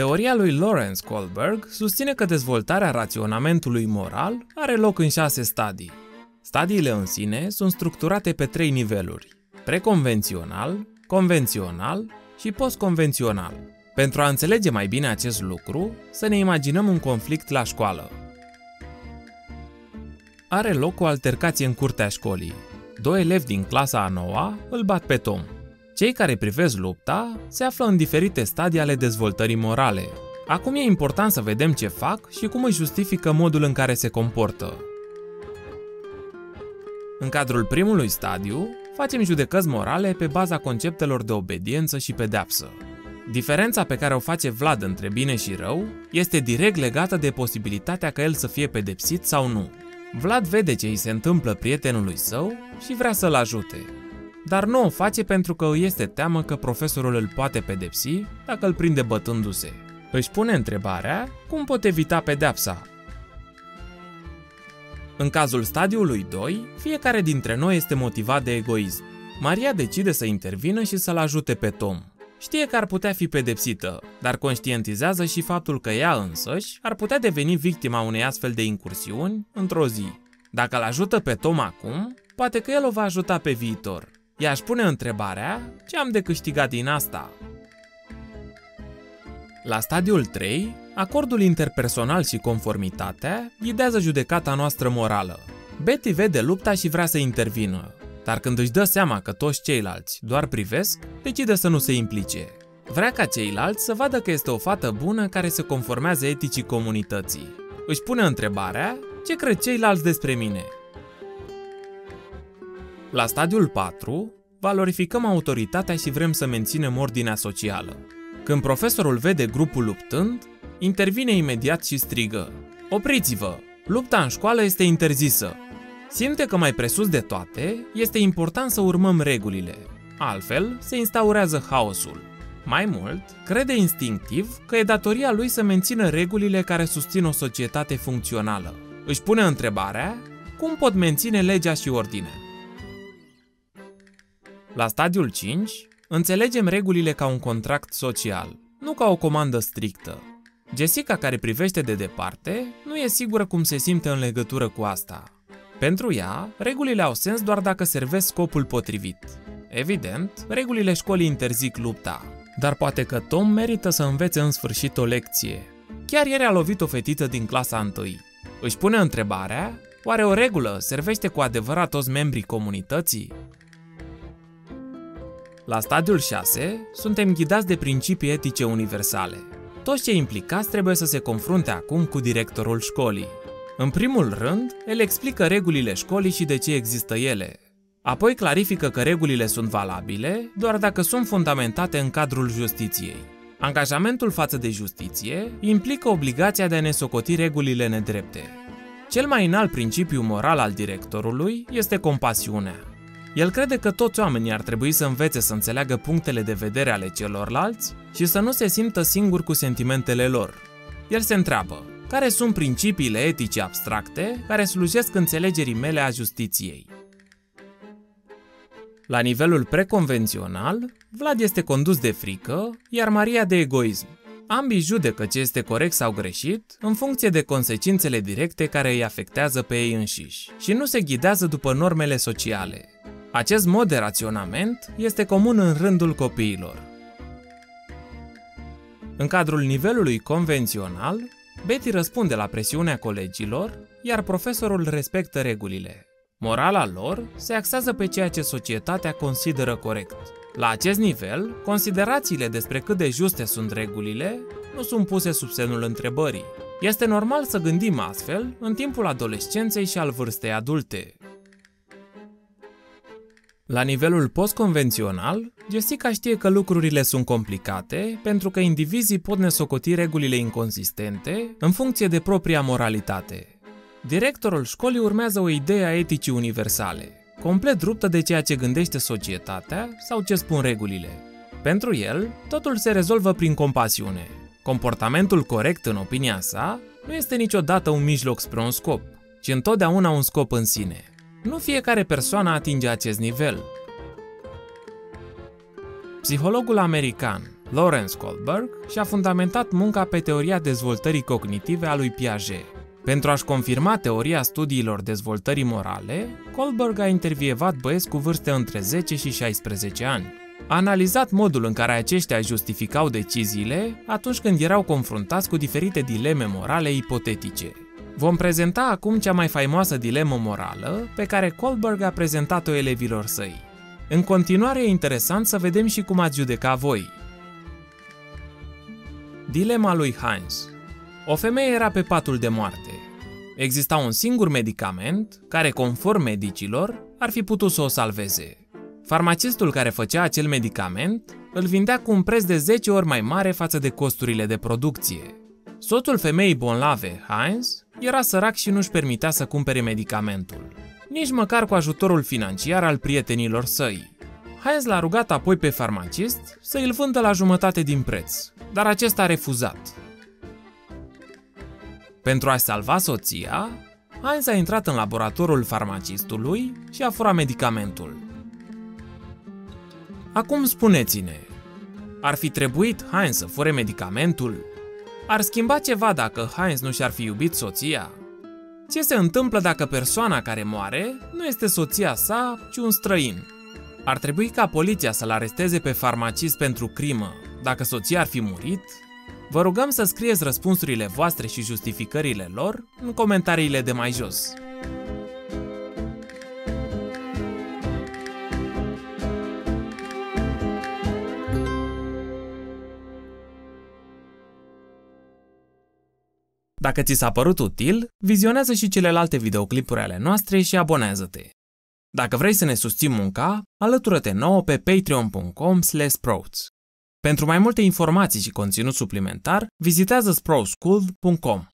Teoria lui Lawrence Kohlberg susține că dezvoltarea raționamentului moral are loc în șase stadii. Stadiile în sine sunt structurate pe trei niveluri, preconvențional, convențional și postconvențional. Pentru a înțelege mai bine acest lucru, să ne imaginăm un conflict la școală. Are loc o altercație în curtea școlii. Doi elevi din clasa a noua îl bat pe Tom. Cei care privesc lupta se află în diferite stadii ale dezvoltării morale. Acum e important să vedem ce fac și cum își justifică modul în care se comportă. În cadrul primului stadiu, facem judecăți morale pe baza conceptelor de obediență și pedeapsă. Diferența pe care o face Vlad între bine și rău este direct legată de posibilitatea ca el să fie pedepsit sau nu. Vlad vede ce îi se întâmplă prietenului său și vrea să-l ajute. Dar nu o face pentru că îi este teamă că profesorul îl poate pedepsi dacă îl prinde bătându-se. Își pune întrebarea cum pot evita pedepsa. În cazul stadiului 2, fiecare dintre noi este motivat de egoism. Maria decide să intervină și să-l ajute pe Tom. Știe că ar putea fi pedepsită, dar conștientizează și faptul că ea însăși ar putea deveni victima unei astfel de incursiuni într-o zi. Dacă îl ajută pe Tom acum, poate că el o va ajuta pe viitor. Ea își pune întrebarea, ce am de câștigat din asta? La stadiul 3, acordul interpersonal și conformitatea ghidează judecata noastră morală. Betty vede lupta și vrea să intervină, dar când își dă seama că toți ceilalți doar privesc, decide să nu se implice. Vrea ca ceilalți să vadă că este o fată bună care se conformează eticii comunității. Își pune întrebarea, ce cred ceilalți despre mine? La stadiul 4, valorificăm autoritatea și vrem să menținem ordinea socială. Când profesorul vede grupul luptând, intervine imediat și strigă Opriți-vă! Lupta în școală este interzisă! Simte că mai presus de toate, este important să urmăm regulile. Altfel, se instaurează haosul. Mai mult, crede instinctiv că e datoria lui să mențină regulile care susțin o societate funcțională. Își pune întrebarea, cum pot menține legea și ordinea? La stadiul 5, înțelegem regulile ca un contract social, nu ca o comandă strictă. Jessica, care privește de departe, nu e sigură cum se simte în legătură cu asta. Pentru ea, regulile au sens doar dacă servesc scopul potrivit. Evident, regulile școlii interzic lupta, dar poate că Tom merită să învețe în sfârșit o lecție. Chiar ieri a lovit o fetiță din clasa 1. Își pune întrebarea, oare o regulă servește cu adevărat toți membrii comunității? La stadiul 6, suntem ghidați de principii etice universale. Toți cei implicați trebuie să se confrunte acum cu directorul școlii. În primul rând, el explică regulile școlii și de ce există ele. Apoi clarifică că regulile sunt valabile doar dacă sunt fundamentate în cadrul justiției. Angajamentul față de justiție implică obligația de a ne socoti regulile nedrepte. Cel mai înalt principiu moral al directorului este compasiunea. El crede că toți oamenii ar trebui să învețe să înțeleagă punctele de vedere ale celorlalți și să nu se simtă singuri cu sentimentele lor. El se întreabă, care sunt principiile etice abstracte care slujesc înțelegerii mele a justiției? La nivelul preconvențional, Vlad este condus de frică, iar Maria de egoism. Ambii judecă ce este corect sau greșit în funcție de consecințele directe care îi afectează pe ei înșiși și nu se ghidează după normele sociale. Acest mod de raționament este comun în rândul copiilor. În cadrul nivelului convențional, Betty răspunde la presiunea colegilor, iar profesorul respectă regulile. Morala lor se axează pe ceea ce societatea consideră corect. La acest nivel, considerațiile despre cât de juste sunt regulile nu sunt puse sub semnul întrebării. Este normal să gândim astfel în timpul adolescenței și al vârstei adulte. La nivelul postconvențional, Jessica știe că lucrurile sunt complicate pentru că indivizii pot nesocoti regulile inconsistente în funcție de propria moralitate. Directorul școlii urmează o idee a eticii universale, complet ruptă de ceea ce gândește societatea sau ce spun regulile. Pentru el, totul se rezolvă prin compasiune. Comportamentul corect, în opinia sa, nu este niciodată un mijloc spre un scop, ci întotdeauna un scop în sine. Nu fiecare persoană atinge acest nivel. Psihologul american Lawrence Kohlberg și-a fundamentat munca pe teoria dezvoltării cognitive a lui Piaget. Pentru a-și confirma teoria studiilor dezvoltării morale, Kohlberg a intervievat băieți cu vârste între 10 și 16 ani. A analizat modul în care aceștia justificau deciziile atunci când erau confruntați cu diferite dileme morale ipotetice. Vom prezenta acum cea mai faimoasă dilemă morală pe care Kohlberg a prezentat-o elevilor săi. În continuare e interesant să vedem și cum ați judeca voi. Dilema lui Heinz O femeie era pe patul de moarte. Exista un singur medicament care, conform medicilor, ar fi putut să o salveze. Farmacistul care făcea acel medicament îl vindea cu un preț de 10 ori mai mare față de costurile de producție. Soțul femeii bonlave, Heinz, era sărac și nu-și permitea să cumpere medicamentul, nici măcar cu ajutorul financiar al prietenilor săi. Heinz l-a rugat apoi pe farmacist să îl vândă la jumătate din preț, dar acesta a refuzat. Pentru a-și salva soția, Heinz a intrat în laboratorul farmacistului și a furat medicamentul. Acum spuneți-ne, ar fi trebuit Heinz să fure medicamentul? Ar schimba ceva dacă Heinz nu și-ar fi iubit soția? Ce se întâmplă dacă persoana care moare nu este soția sa, ci un străin? Ar trebui ca poliția să-l aresteze pe farmacist pentru crimă dacă soția ar fi murit? Vă rugăm să scrieți răspunsurile voastre și justificările lor în comentariile de mai jos. Dacă ți s-a părut util, vizionează și celelalte videoclipuri ale noastre și abonează-te. Dacă vrei să ne susții munca, alătură-te nouă pe patreon.com sprouts. Pentru mai multe informații și conținut suplimentar, vizitează sproutschool.com.